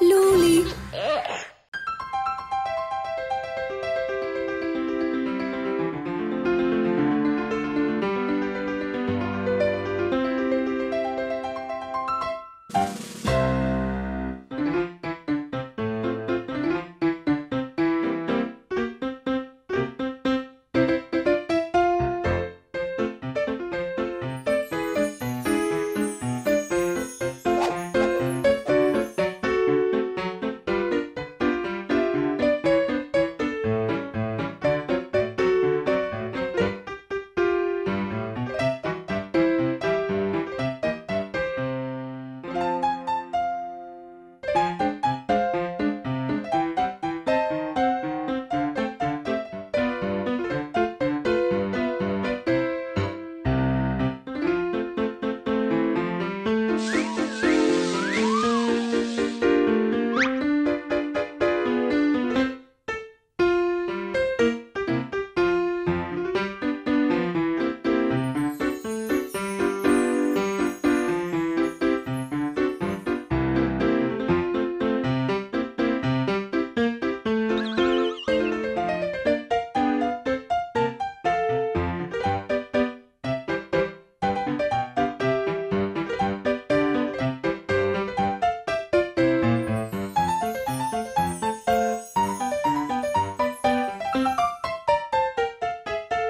Lulie.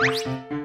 Música